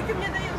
Сколько мне дает?